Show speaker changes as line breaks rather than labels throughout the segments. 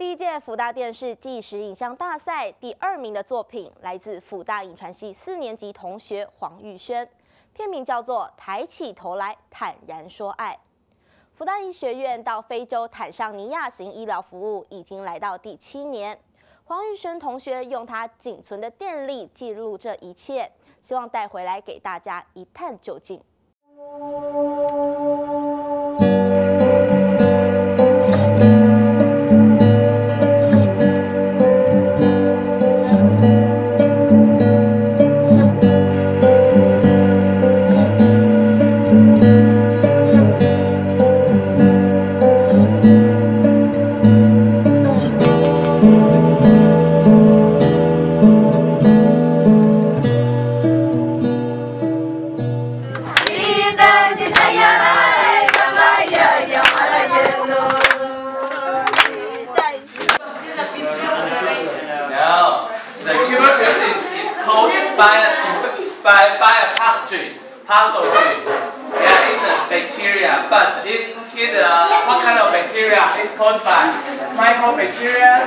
第一届福大电视纪实影像大赛第二名的作品来自福大影传系四年级同学黄玉轩，片名叫做《抬起头来坦然说爱》。福大医学院到非洲坦桑尼亚行医疗服务已经来到第七年，黄玉轩同学用他仅存的电力记录这一切，希望带回来给大家一探究竟。
By, by a pathogen, pathogen. Yeah, it's a bacteria, but it's, it's a, what kind of bacteria? It's caused by mycobacteria.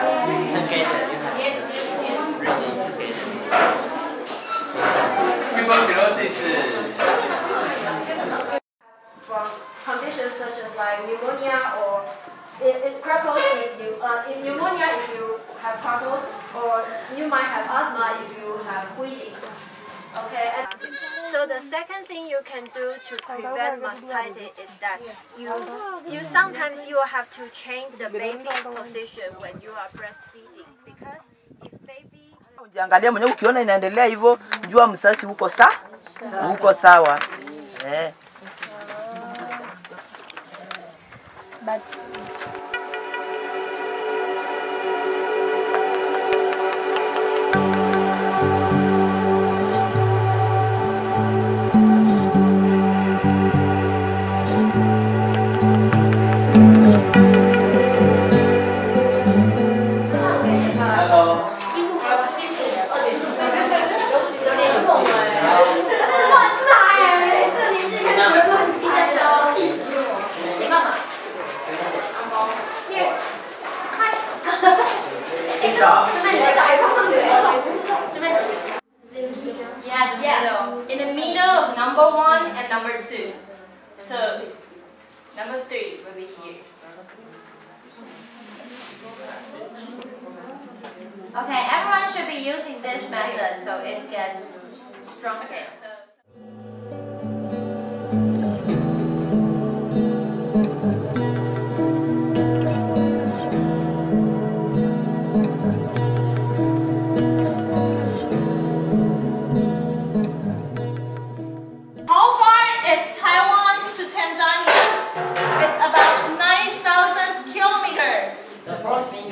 Together,
Yes, yes, yes.
really together.
Tuberculosis.
From conditions such as like pneumonia or it, it crackles if you uh, if pneumonia if you have crackles or you might have asthma if you have wheezing. Okay. And so the second thing you can do to prevent mastitis is that you you sometimes you will have to change the baby's position when you are breastfeeding because if baby
Ujiangalia mwenyewe ukiona inaendelea hivyo, jua msasi huko sa huko sawa eh.
Hello.
Yeah.
In the middle of number one and number two. So, number three will be here.
Okay, everyone should be using this method so it gets stronger.
Okay, so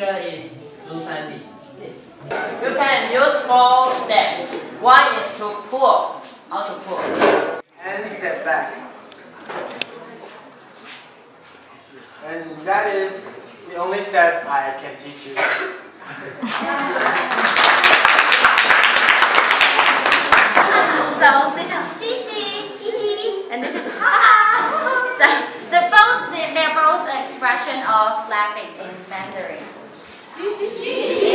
fourth finger is Zusanli.
This.
You can use four steps. One is to pull, how to pull.
And step back. And that is the only step I can teach you.
So this is Xixi, hee and this is ha ha. So they're both they're, they're both an expression of laughing in Mandarin. Jesus.